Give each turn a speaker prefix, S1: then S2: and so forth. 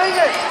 S1: Swing it.